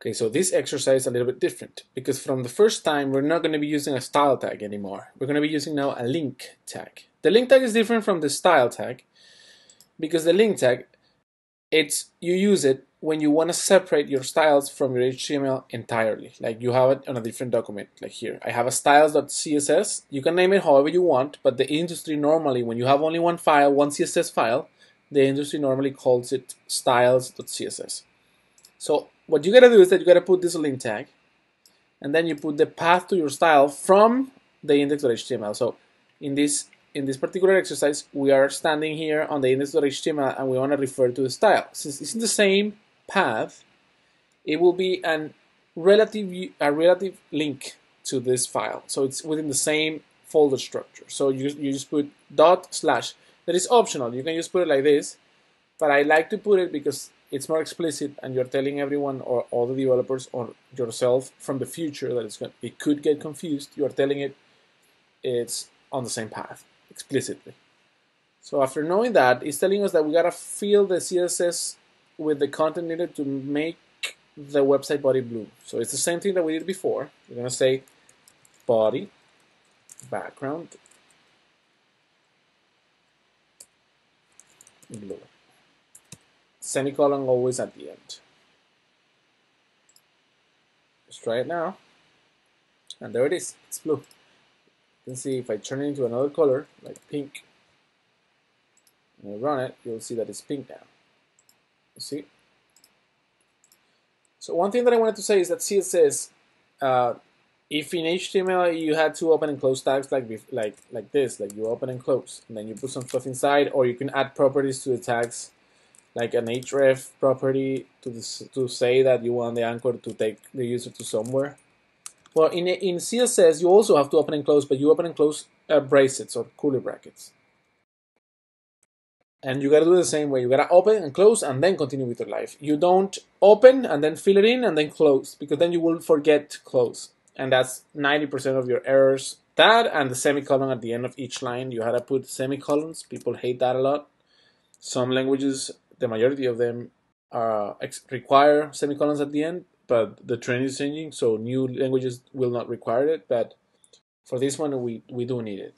Okay, so this exercise is a little bit different because from the first time we're not going to be using a style tag anymore. We're going to be using now a link tag. The link tag is different from the style tag because the link tag it's you use it when you want to separate your styles from your HTML entirely. Like you have it on a different document, like here. I have a styles.css. You can name it however you want, but the industry normally, when you have only one file, one CSS file, the industry normally calls it styles.css. So what you gotta do is that you gotta put this link tag, and then you put the path to your style from the index.html. So in this in this particular exercise, we are standing here on the index.html and we want to refer to the style. Since it's in the same path, it will be an relative a relative link to this file. So it's within the same folder structure. So you, you just put dot slash. That is optional. You can just put it like this, but I like to put it because it's more explicit and you're telling everyone or all the developers or yourself from the future that it's going, it could get confused. You are telling it it's on the same path explicitly. So after knowing that, it's telling us that we gotta fill the CSS with the content needed to make the website body blue. So it's the same thing that we did before. We're gonna say body background blue. Semicolon always at the end. Let's try it now. And there it is, it's blue. You can see if I turn it into another color, like pink, and I run it, you'll see that it's pink now. You see? So one thing that I wanted to say is that CSS, uh, if in HTML you had to open and close tags like like like this, like you open and close, and then you put some stuff inside, or you can add properties to the tags, like an href property to this, to say that you want the anchor to take the user to somewhere. Well, in in CSS you also have to open and close, but you open and close uh, brackets or curly brackets. And you gotta do it the same way. You gotta open and close and then continue with your life. You don't open and then fill it in and then close because then you will forget to close. And that's 90% of your errors. That and the semicolon at the end of each line. You had to put semicolons. People hate that a lot. Some languages, the majority of them, uh, require semicolons at the end, but the trend is changing, so new languages will not require it. But for this one, we, we do need it.